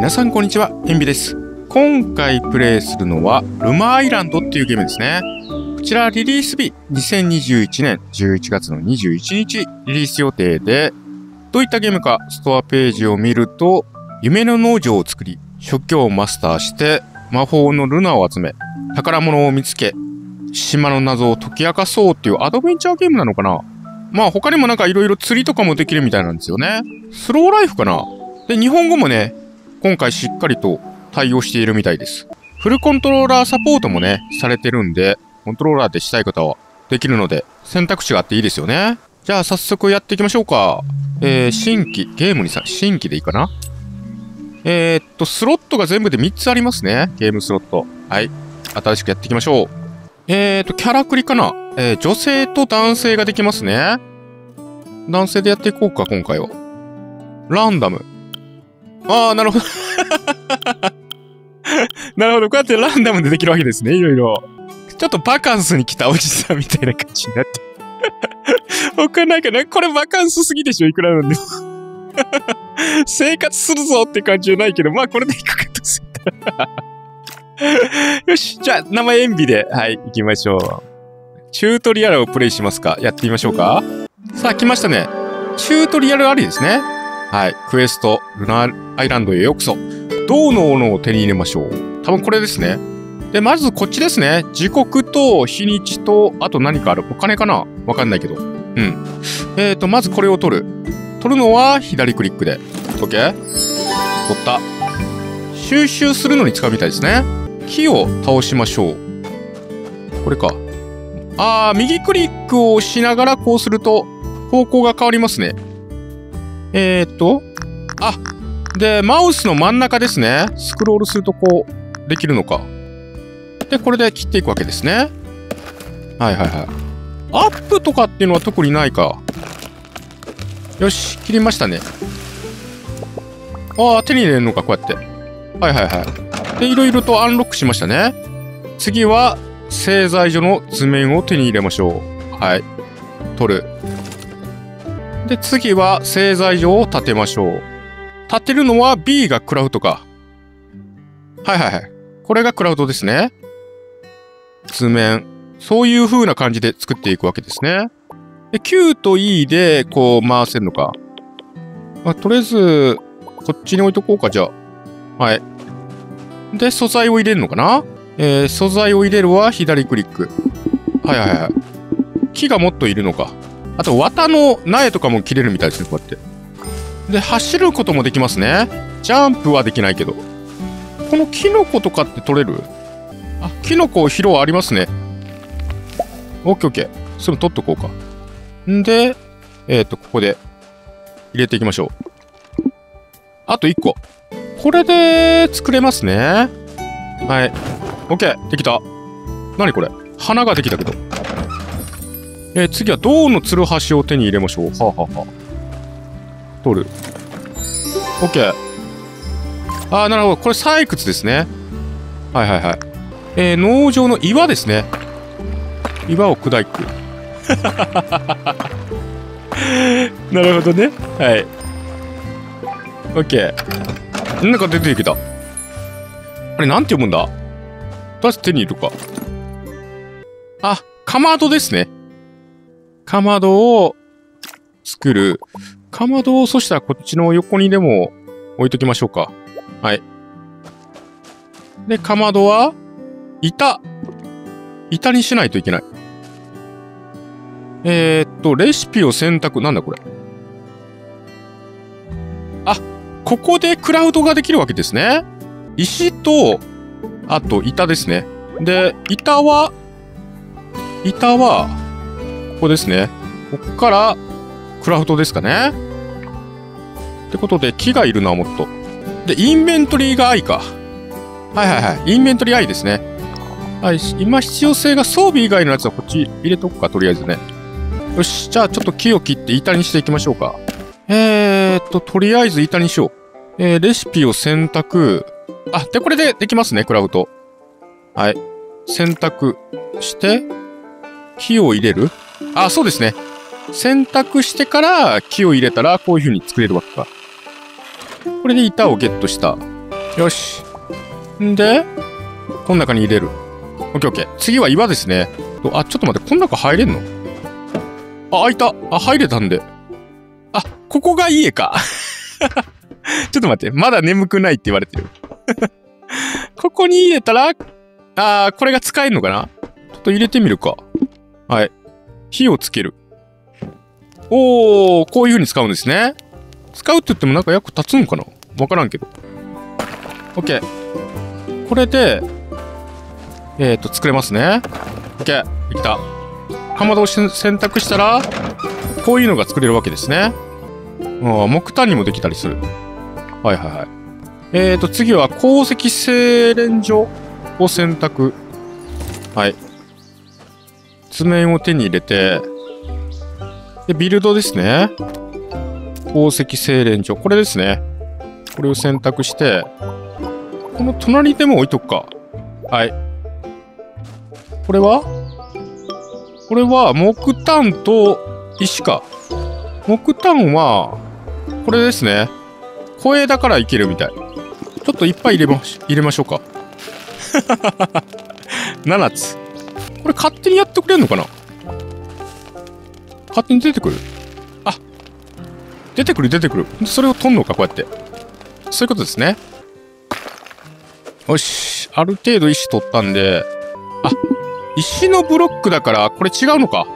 皆さんこんにちは、エンビです。今回プレイするのは、ルマアイランドっていうゲームですね。こちらリリース日、2021年11月の21日リリース予定で、どういったゲームかストアページを見ると、夢の農場を作り、職業をマスターして、魔法のルナを集め、宝物を見つけ、島の謎を解き明かそうっていうアドベンチャーゲームなのかなまあ他にもなんか色々釣りとかもできるみたいなんですよね。スローライフかなで、日本語もね、今回しっかりと対応しているみたいです。フルコントローラーサポートもね、されてるんで、コントローラーでしたい方はできるので、選択肢があっていいですよね。じゃあ早速やっていきましょうか。えー、新規、ゲームにさ、新規でいいかなえー、っと、スロットが全部で3つありますね。ゲームスロット。はい。新しくやっていきましょう。えー、っと、キャラクリかなえー、女性と男性ができますね。男性でやっていこうか、今回は。ランダム。ああ、なるほど。なるほど。こうやってランダムでできるわけですね。いろいろ。ちょっとバカンスに来たおじさんみたいな感じになって。僕なんかね、これバカンスすぎでしょいくらなんでも。生活するぞって感じじゃないけど、まあこれでいくかとすよし、じゃあ名前エンビで、はい、行きましょう。チュートリアルをプレイしますか？やってみましょうか？さあ、来ましたね。チュートリアルありですね。はい。クエスト、ルナーアイランドへようこそ。銅の斧を手に入れましょう。多分これですね。で、まずこっちですね。時刻と日にちと、あと何かある。お金かな？わかんないけど。うん。えーと、まずこれを取る。取るのは左クリックで。OK? 取った。収集するのに使うみたいですね。木を倒しましょう。これか。あー、右クリックを押しながらこうすると、方向が変わりますね。えーっと、あ、で、マウスの真ん中ですね。スクロールするとこう、できるのか。で、これで切っていくわけですね。はいはいはい。アップとかっていうのは特にないか。よし、切りましたね。ああ、手に入れるのか、こうやって。はいはいはい。で、いろいろとアンロックしましたね。次は、製材所の図面を手に入れましょう。はい。取る。で、次は製材所を建てましょう。建てるのは B がクラウドか。はいはいはい。これがクラウドですね。図面。そういう風な感じで作っていくわけですね。で、Q と E でこう回せるのか。まあ、とりあえず、こっちに置いとこうか、じゃあ。はい。で、素材を入れるのかなえー、素材を入れるは左クリック。はいはいはい。木がもっといるのか。あと、綿の苗とかも切れるみたいですね、こうやって。で、走ることもできますね。ジャンプはできないけど。このキノコとかって取れる？あ、キノコ疲労ありますね。オッケーオッケー。それ取っとこうか。んで、えっ、ー、と、ここで入れていきましょう。あと1個。これで作れますね。はい。オッケー。できた。何これ？花ができたけど。えー、次は銅のつるはしを手に入れましょう。はあ、はあはあ、取る。オッケー。あー、なるほど。これ採掘ですね。はいはいはい。えー、農場の岩ですね。岩を砕く。なるほどね。はい。オッケー。なんか出てきた。あれ、なんて読むんだ？どうやって手に入れるか。あ、かまどですね。かまどを作る。かまどを、そしたらこっちの横にでも置いときましょうか。はい。で、かまどは、板。板にしないといけない。えー、っと、レシピを選択。なんだこれ。あ、ここでクラウドができるわけですね。石と、あと板ですね。で、板は、板は、ここですね。ここから、クラフトですかね。ってことで、木がいるな、もっと。で、インベントリーが愛か。はいはいはい。インベントリー愛ですね。はい。今必要性が装備以外のやつはこっち入れとくか、とりあえずね。よし。じゃあ、ちょっと木を切って板にしていきましょうか。えーっと、とりあえず板にしよう。えー、レシピを選択。あ、で、これでできますね、クラフト。はい。選択して、木を入れるあ、そうですね。選択してから木を入れたら、こういう風に作れるわけか。これで板をゲットした。よし。んで、この中に入れる。オッケーオッケー。次は岩ですね。あ、ちょっと待って、この中入れんの？あ、開いた。あ、入れたんで。あ、ここが家か。ちょっと待って、まだ眠くないって言われてる。ここに入れたら、あー、これが使えるのかな？ちょっと入れてみるか。はい。火をつける。おー、こういう風に使うんですね。使うって言ってもなんか役立つんかな？わからんけど。オッケー。これで、えっ、ー、と、作れますね。オッケー。できた。かまどを選択したら、こういうのが作れるわけですね。あ木炭にもできたりする。はいはいはい。えっ、ー、と、次は鉱石精錬所を選択。はい。図面を手に入れて、で、ビルドですね。宝石精錬所。これですね。これを選択して、この隣でも置いとくか。はい。これは？これは木炭と石か。木炭は、これですね。小枝からいけるみたい。ちょっといっぱい入れま入れましょうか。7つ。これ勝手にやってくれんのかな？勝手に出てくる？あ、出てくる出てくる。それを取んのか、こうやって。そういうことですね。よし。ある程度石取ったんで、あ、石のブロックだから、これ違うのか。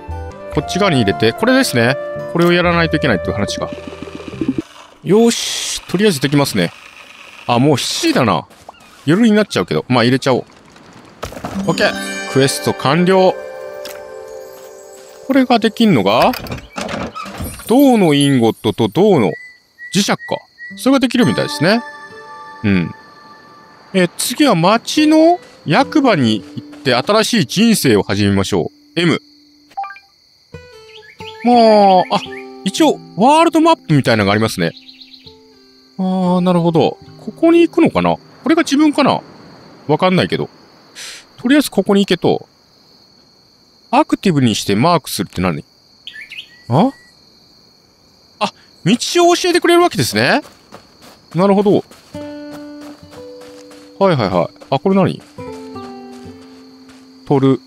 こっち側に入れて、これですね。これをやらないといけないっていう話か。よし。とりあえずできますね。あ、もう7時だな。夜になっちゃうけど。まあ入れちゃおう。OK! クエスト完了。これができんのが、銅のインゴットと銅の磁石か。それができるみたいですね。うん。え、次は町の役場に行って新しい人生を始めましょう。M。まあ、あ、一応、ワールドマップみたいなのがありますね。ああ、なるほど。ここに行くのかな？これが自分かな？わかんないけど。とりあえずここに行けと。アクティブにしてマークするって何？あ？あ、道を教えてくれるわけですね。なるほど。はいはいはい。あ、これ何？取る。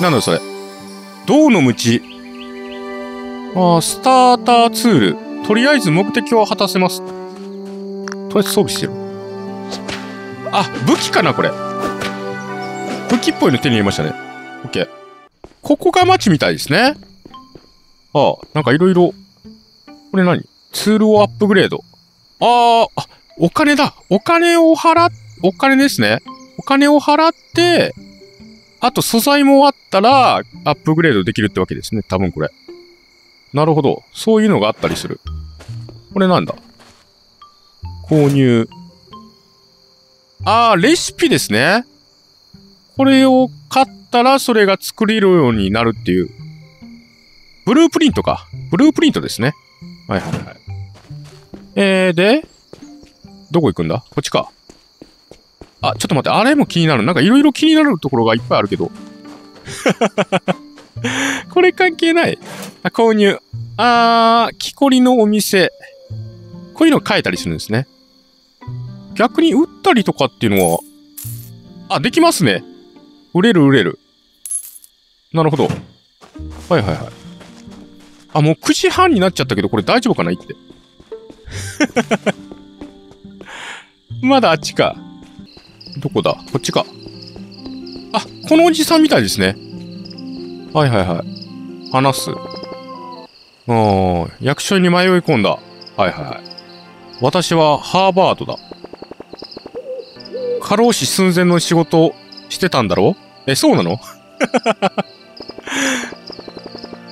なんだそれ？銅の鞭。あスターターツール。とりあえず目的を果たせます。とりあえず装備してる。あ、武器かなこれ。武器っぽいの手に入れましたね。オッケー。ここが街みたいですね。ああ、なんかいろいろ。これ何？ツールをアップグレード。ああ、お金だ。お金を払っ、お金ですね。お金を払って、あと素材もあったら、アップグレードできるってわけですね。多分これ。なるほど。そういうのがあったりする。これなんだ？購入。ああ、レシピですね。これを買ったらそれが作れるようになるっていう。ブループリントか。ブループリントですね。はいはいはい。えー、で、どこ行くんだ？こっちか。あ、ちょっと待って、あれも気になる。なんかいろいろ気になるところがいっぱいあるけど。これ関係ない。あ、購入。あー、木こりのお店。こういうの変えたりするんですね。逆に売ったりとかっていうのは、あ、できますね。売れる売れる。なるほど。はいはいはい。あ、もう9時半になっちゃったけど、これ大丈夫かないって。まだあっちか。どこだ？こっちか。あ、このおじさんみたいですね。はいはいはい。話す。うん、役所に迷い込んだ。はいはいはい。私はハーバードだ。過労死寸前の仕事してたんだろう？え、そうなの？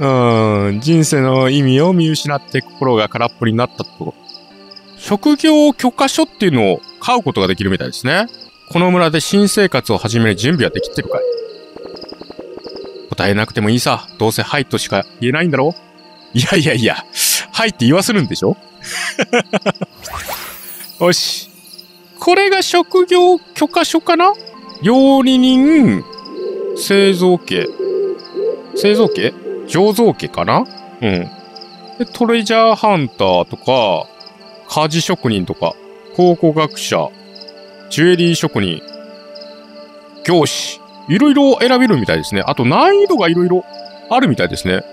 うん、人生の意味を見失って心が空っぽになったと。職業許可書っていうのを買うことができるみたいですね。この村で新生活を始める準備はできてるかい？答えなくてもいいさ。どうせはいとしか言えないんだろいやいやいや、はいって言わせるんでしょ？よし。これが職業許可書かな？料理人、製造家。製造家醸造家かな？うん。で、トレジャーハンターとか、家事職人とか。考古学者、ジュエリー職人、教師、いろいろ選べるみたいですね。あと難易度がいろいろあるみたいですね。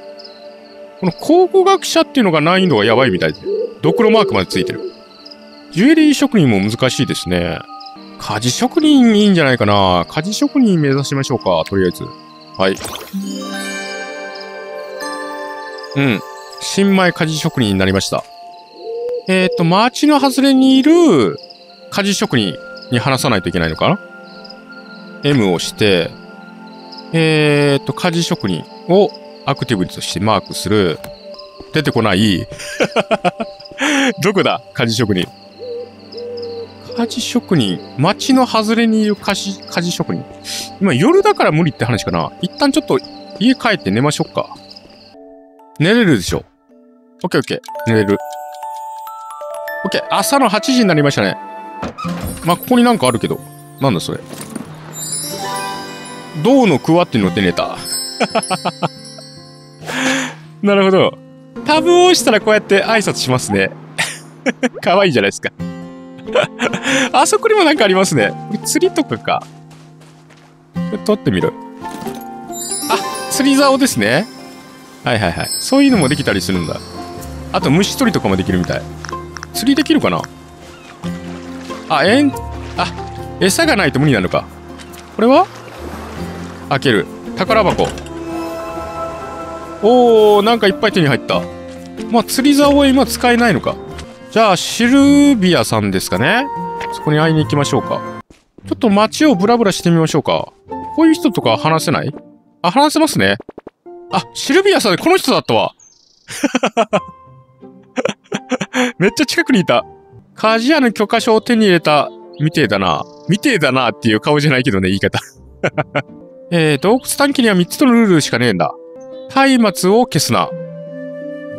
この考古学者っていうのが難易度がやばいみたいです。ドクロマークまでついてる。ジュエリー職人も難しいですね。鍛冶職人いいんじゃないかな。鍛冶職人目指しましょうか。とりあえず。はい。うん。新米鍛冶職人になりました。えっ、と、町の外れにいる鍛冶職人に話さないといけないのかな ?M をして、えっ、と、鍛冶職人をアクティブとしてマークする。出てこない どこだ？鍛冶職人。鍛冶職人。町の外れにいる鍛冶鍛冶職人。今夜だから無理って話かな。一旦ちょっと家帰って寝ましょうか。寝れるでしょ。オッケーオッケー。寝れる。オッケー。朝の8時になりましたね。まあ、ここになんかあるけど。なんだそれ。銅のクワっていうので寝た。なるほど。タブを押したらこうやって挨拶しますね。かわいいじゃないですか。あそこにもなんかありますね。釣りとかか。これ撮ってみる。あ、釣り竿ですね。はいはいはい。そういうのもできたりするんだ。あと虫取りとかもできるみたい。釣りできるかなあ、えん、あ、餌がないと無理なのか。これは？開ける。宝箱。おー、なんかいっぱい手に入った。まあ、釣り竿は今使えないのか。じゃあ、シルビアさんですかね。そこに会いに行きましょうか。ちょっと街をブラブラしてみましょうか。こういう人とか話せない？あ、話せますね。あ、シルビアさん、この人だったわ。めっちゃ近くにいた。カジアの許可証を手に入れた、みてえだな。みてえだなっていう顔じゃないけどね、言い方。えー、洞窟探知には3つのルールしかねえんだ。松明を消すな。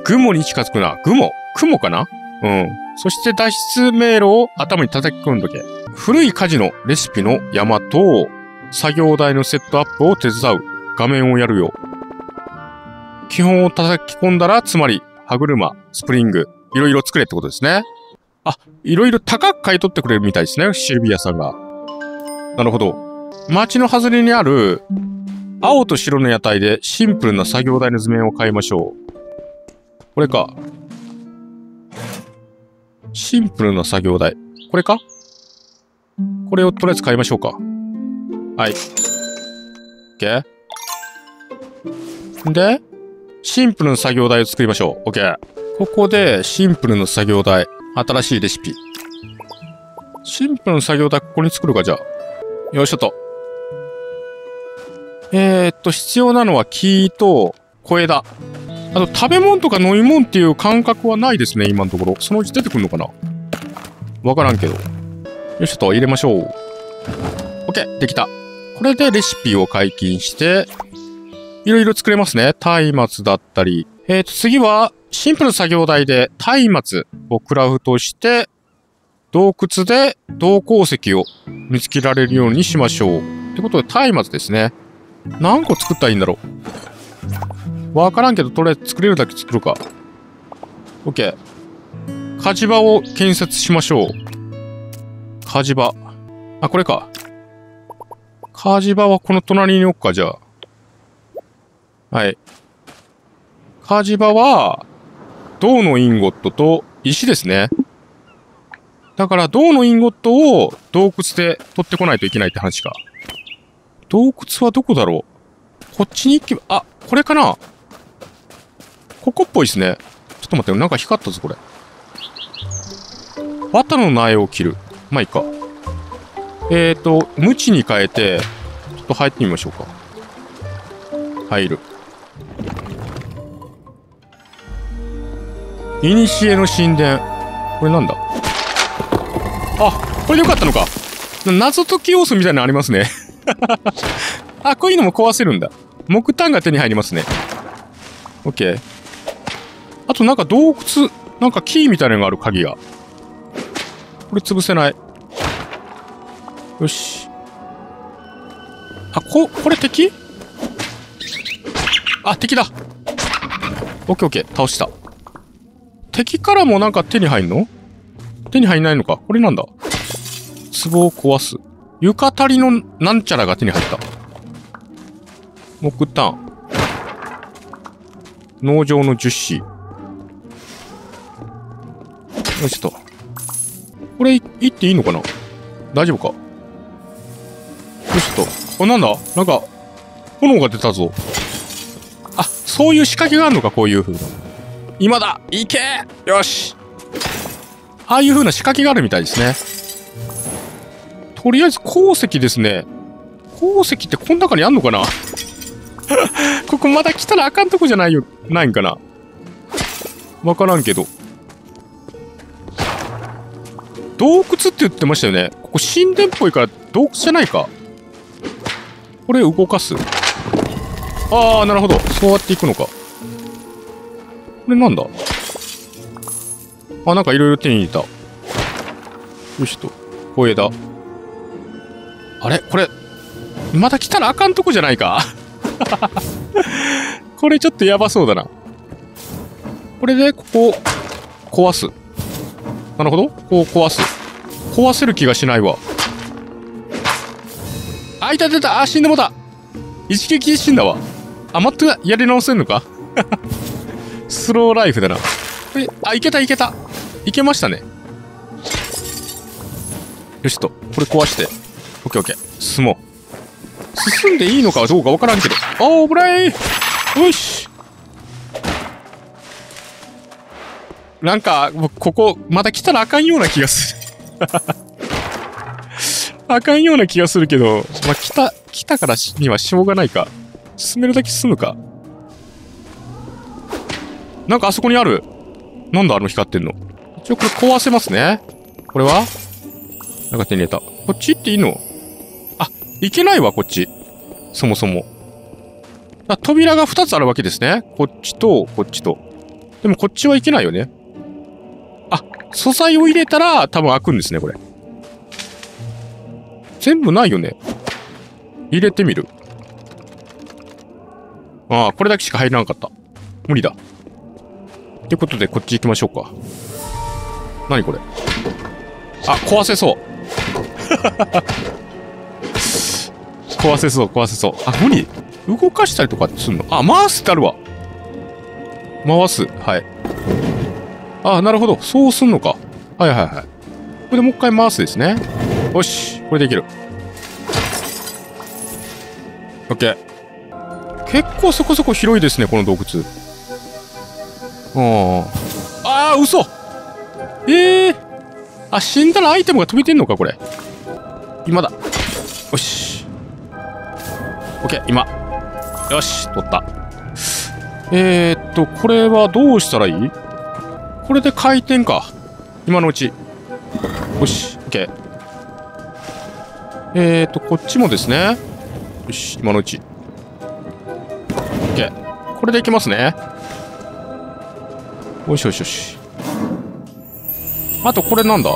グモに近づくな。グモ雲かな？うん。そして脱出迷路を頭に叩き込んどけ。古い火事のレシピの山と、作業台のセットアップを手伝う。画面をやるよ。基本を叩き込んだら、つまり、歯車、スプリング、いろいろ作れってことですね。あ、いろいろ高く買い取ってくれるみたいですね、シルビアさんが。なるほど。街の外れにある、青と白の屋台でシンプルな作業台の図面を買いましょう。これか。シンプルな作業台。これか？これをとりあえず買いましょうか。はい。OK? で、シンプルな作業台を作りましょう。OK。ここで、シンプルな作業台。新しいレシピ。シンプルな作業台、ここに作るか、じゃあ。よいしょと。えー、っと、必要なのは木と小枝。あと、食べ物とか飲み物っていう感覚はないですね、今のところ。そのうち出てくるのかな？わからんけど。よいしょっと、入れましょう。OK! できた。これでレシピを解禁して、いろいろ作れますね。松明だったり。えーと、次は、シンプル作業台で松明をクラフトして、洞窟で銅鉱石を見つけられるようにしましょう。ってことで、松明ですね。何個作ったらいいんだろう？わからんけど、とりあえず作れるだけ作るか。OK。火事場を建設しましょう。火事場。あ、これか。火事場はこの隣に置くか、じゃあ。はい。火事場は、銅のインゴットと石ですね。だから銅のインゴットを洞窟で取ってこないといけないって話か。洞窟はどこだろう？こっちに行けば、あ、これかなここっぽいですね。ちょっと待って、なんか光ったぞ、これ。綿の苗を切る。まあいいか。えっ、ー、と、無知に変えて、ちょっと入ってみましょうか。入る。いにしえの神殿。これなんだ？あ、これでよかったのか。謎解き要素みたいなのありますね あ、こういうのも壊せるんだ。木炭が手に入りますね。オッケー。あとなんか洞窟、なんかキーみたいなのがある鍵が。これ潰せない。よし。あ、こ、これ敵？あ、敵だ。オッケーオッケー。倒した。敵からもなんか手に入んの？手に入んないのか。これなんだ？壺を壊す。床足りのなんちゃらが手に入った。木炭。農場の樹脂。よしと。これ、いっていいのかな？大丈夫か？よしと。これなんだ？なんか、炎が出たぞ。あ、そういう仕掛けがあるのか、こういう風な。今だ行けよしああいう風な仕掛けがあるみたいですね。とりあえず鉱石ですね。鉱石ってこの中にあんのかな？ここまだ来たらあかんとこじゃないよ、ないんかな？わからんけど。洞窟って言ってましたよね。ここ神殿っぽいから洞窟じゃないか。これ動かす。ああ、なるほど。そうやっていくのか。これなんだ？あ、なんかいろいろ手に入れた。よしと。小枝。あれ？これ、また来たらあかんとこじゃないか？これちょっとやばそうだな。これで、ここ、壊す。なるほど。こう壊す。壊せる気がしないわ。あ、いた出たあ、死んでもた一撃で死んだわ。あ、待ってやり直せんのか？スローライフだな。え、あ、いけたいけた。いけましたね。よしと、これ壊して。オッケーオッケー。進もう。進んでいいのかどうかわからんけど。おー、ブレイよしなんか、ここ、また来たらあかんような気がする。あかんような気がするけど、まあ、来た、来たからにはしょうがないか。進めるだけ進むか。なんかあそこにある。なんだあの光ってんの。一応これ壊せますね。これはなんか手に入れた。こっち行っていいの？あ、行けないわ、こっち。そもそも。扉が2つあるわけですね。こっちと、こっちと。でもこっちは行けないよね。素材を入れたら多分開くんですね、これ。全部ないよね。入れてみる。ああ、これだけしか入らなかった。無理だ。ってことで、こっち行きましょうか。何これ？あ、壊せそう。壊せそう、壊せそう。あ、無理動かしたりとかすんの？あ、回すってあるわ。回す。はい。あ、なるほど。そうすんのか。はいはいはい。これでもう一回回すですね。よし。これできる。オッケー。結構そこそこ広いですね、この洞窟。ああ。あー、嘘ええー。あ、死んだらアイテムが飛びてんのか、これ。今だ。よし。オッケー、今。よし、取った。えー、っと、これはどうしたらいい？これで回転か。今のうち。よし、オッケー。えー、と、こっちもですね。よし、今のうち。オッケー。これでいきますね。よしよしよし。あと、これなんだ？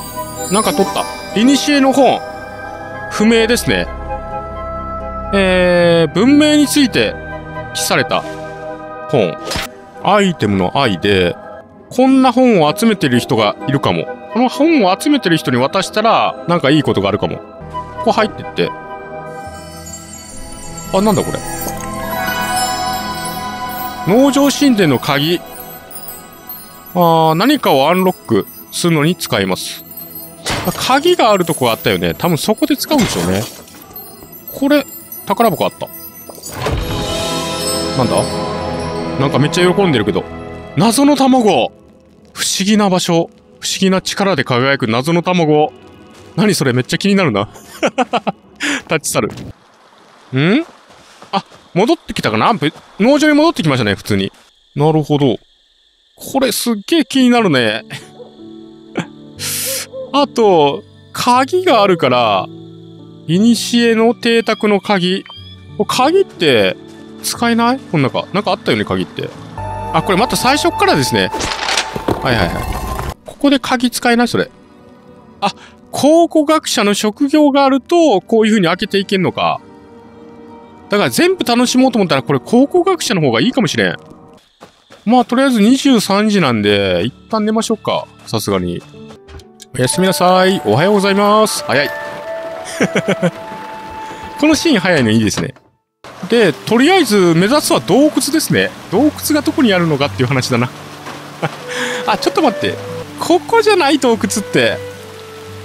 なんか取った。いにしえの本。不明ですね。えー、文明について記された本。アイテムの愛で、こんな本を集めてる人がいるかも。この本を集めてる人に渡したら、なんかいいことがあるかも。ここ入ってって。あ、なんだこれ。農場神殿の鍵。あー、何かをアンロックするのに使います。鍵があるとこあったよね。多分そこで使うんでしょうね。これ、宝箱あった。なんだ？なんかめっちゃ喜んでるけど。謎の卵不思議な場所。不思議な力で輝く謎の卵。何それめっちゃ気になるな。タッチ去る。ん？あ、戻ってきたかな？農場に戻ってきましたね、普通に。なるほど。これすっげえ気になるね。あと、鍵があるから、いにしえの邸宅の鍵。鍵って使えない？こん中。なんかあったよね、鍵って。あ、これまた最初からですね。はいはいはい。ここで鍵使えない？それ。あ、考古学者の職業があると、こういう風に開けていけんのか。だから全部楽しもうと思ったら、これ考古学者の方がいいかもしれん。まあ、とりあえず23時なんで、一旦寝ましょうか。さすがに。おやすみなさい。おはようございます。早い。このシーン早いのいいですね。で、とりあえず目指すは洞窟ですね。洞窟がどこにあるのかっていう話だな。あ、ちょっと待って。ここじゃない洞窟って。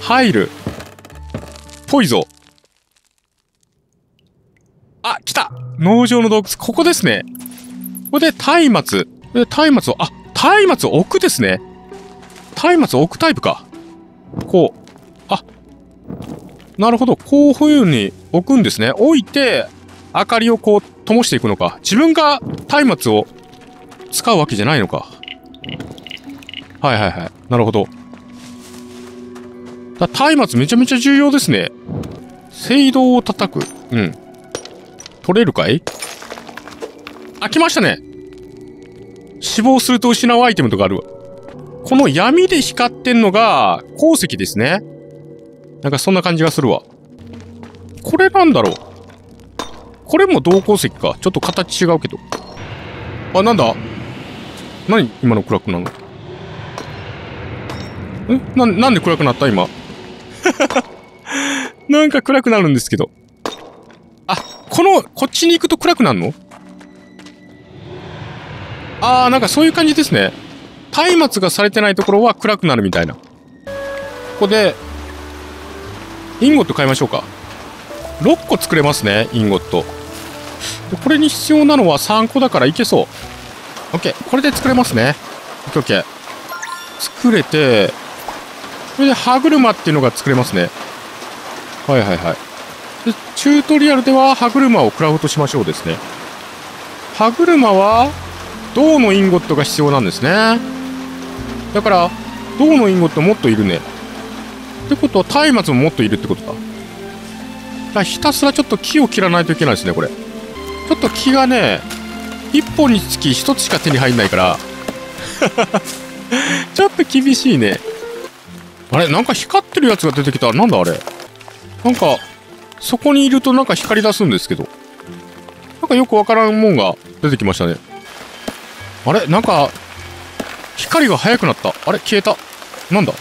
入る。ぽいぞ。あ、来た農場の洞窟。ここですね。ここで松明。で、松明を、あ、松明を置くですね。松明を置くタイプか。こう。あ、なるほど。こういう風に置くんですね。置いて、明かりをこう、灯していくのか。自分が松明を使うわけじゃないのか。はいはいはい。なるほど。だ松明めちゃめちゃ重要ですね。聖堂を叩く。うん。取れるかい？あ、来ましたね。死亡すると失うアイテムとかあるわ。この闇で光ってんのが鉱石ですね。なんかそんな感じがするわ。これなんだろう？これも銅鉱石か。ちょっと形違うけど。あ、なんだ？何今の暗くなるの？え？な、なんで暗くなった？今。なんか暗くなるんですけど。あ、この、こっちに行くと暗くなるの？あー、なんかそういう感じですね。松明がされてないところは暗くなるみたいな。ここで、インゴット買いましょうか。6個作れますね、インゴット。これに必要なのは3個だからいけそう。OK。これで作れますね。OKOK。作れて、これで歯車っていうのが作れますね。はいはいはい。で、チュートリアルでは歯車をクラフトしましょうですね。歯車は、銅のインゴットが必要なんですね。だから、銅のインゴットもっといるね。ってことは、松明ももっといるってことだ。だからひたすらちょっと木を切らないといけないですね、これ。ちょっと木がね、一本につき一つしか手に入んないから、ちょっと厳しいね。あれなんか光ってるやつが出てきた。なんだあれなんか、そこにいるとなんか光り出すんですけど。なんかよくわからんもんが出てきましたね。あれなんか、光が速くなった。あれ消えた。なんだ？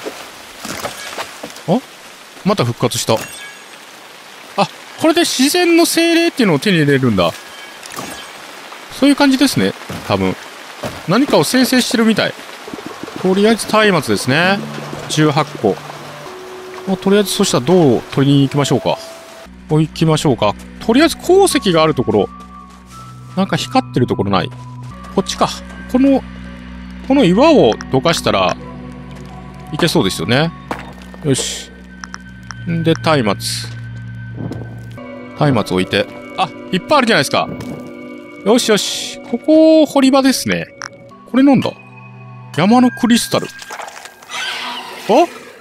あ？また復活した。あ、これで自然の精霊っていうのを手に入れるんだ。そういう感じですね。多分。何かを生成してるみたい。とりあえず松明ですね。18個。まあとりあえずそしたら銅を取りに行きましょうか。お行きましょうか。とりあえず鉱石があるところ。なんか光ってるところない。こっちか。この、この岩をどかしたら、いけそうですよね。よし。んで、松明。松明置いて。あ、いっぱいあるじゃないですか。よしよし。ここ、掘り場ですね。これなんだ？山のクリスタル。あ？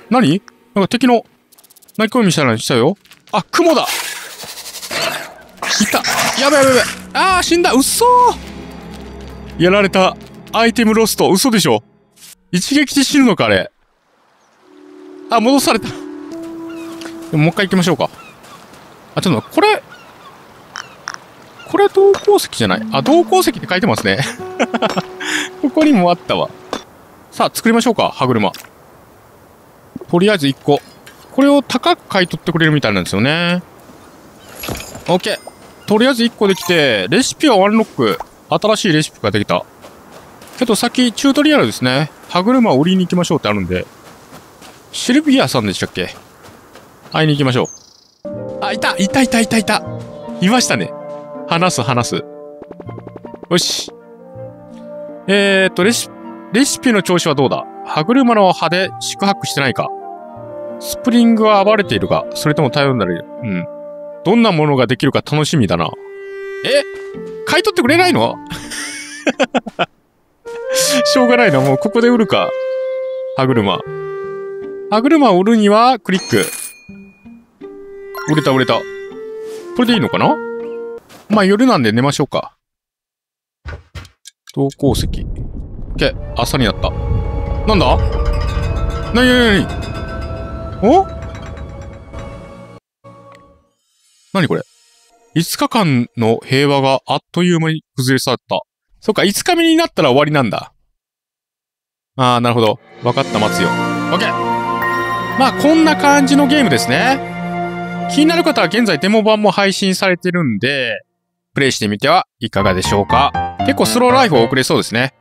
何？なんか敵の、鳴き声みしたいなのしたよ。あ、雲だいたやべやべやべあー死んだうっそーやられた。アイテムロスト。嘘でしょ一撃で死ぬのかあれ。あ、戻された。ももう一回行きましょうか。あ、ちょっと、これ、これ銅鉱石じゃないあ、銅鉱石って書いてますね。ここにもあったわ。さあ、作りましょうか、歯車。とりあえず1個。これを高く買い取ってくれるみたいなんですよね。OK。とりあえず1個できて、レシピはワンロック。新しいレシピができた。けど先、チュートリアルですね。歯車を売りに行きましょうってあるんで。シルビアさんでしたっけ？会いに行きましょう。あ、いたいたいたいたいたいましたね。話す話す。よし。えーっと、レシピ、レシピの調子はどうだ？歯車の歯で宿泊してないかスプリングは暴れているかそれとも頼んだらいるうん。どんなものができるか楽しみだな。え？買い取ってくれないの？しょうがないな。もうここで売るか。歯車。歯車を売るには、クリック。売れた売れた。これでいいのかな？まあ夜なんで寝ましょうか。投鉱石。OK。朝になった。なんだ？なになになに？お？なにこれ ?5 日間の平和があっという間に崩れ去った。そっか、5日目になったら終わりなんだ。あー、なるほど。わかった、待つよ。オッケーまあ、こんな感じのゲームですね。気になる方は現在デモ版も配信されてるんで、プレイしてみてはいかがでしょうか？結構スローライフを送れそうですね。